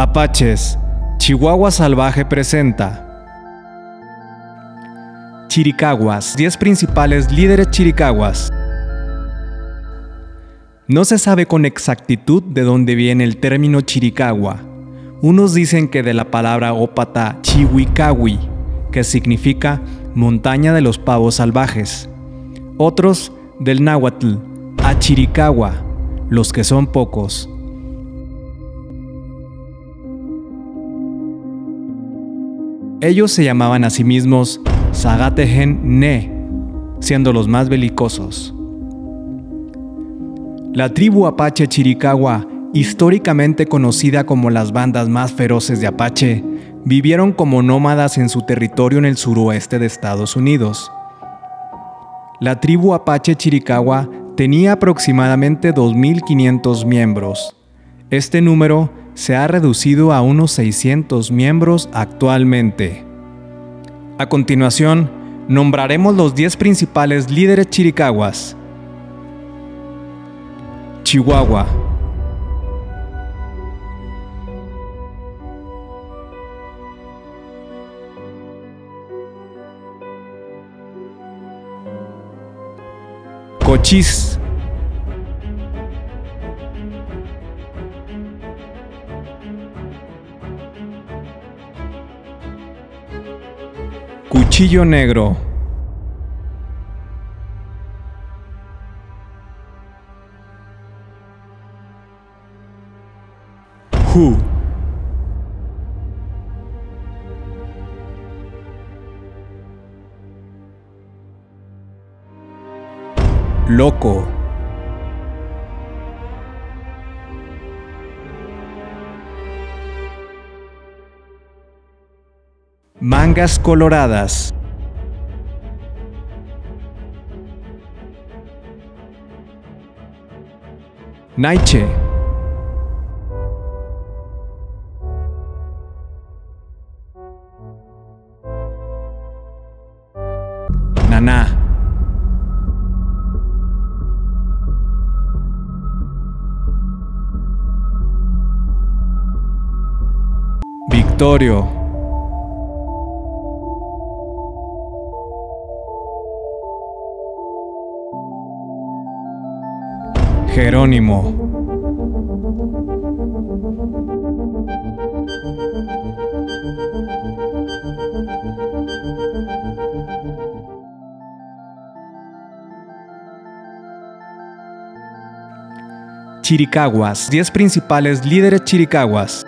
Apaches, Chihuahua Salvaje presenta. Chiricahuas, 10 principales líderes chiricahuas. No se sabe con exactitud de dónde viene el término chiricahua. Unos dicen que de la palabra ópata chihuicahui, que significa montaña de los pavos salvajes. Otros del náhuatl, achiricahua, los que son pocos. Ellos se llamaban a sí mismos Sagatehen Ne, siendo los más belicosos. La tribu Apache Chiricahua, históricamente conocida como las bandas más feroces de Apache, vivieron como nómadas en su territorio en el suroeste de Estados Unidos. La tribu Apache Chiricahua tenía aproximadamente 2.500 miembros. Este número se ha reducido a unos 600 miembros actualmente. A continuación, nombraremos los 10 principales líderes chiricahuas. Chihuahua. Cochís. Cuchillo negro. Loco. Mangas coloradas. Naiche. Naná. Victorio. Jerónimo. Chiricahuas, 10 principales líderes chiricahuas.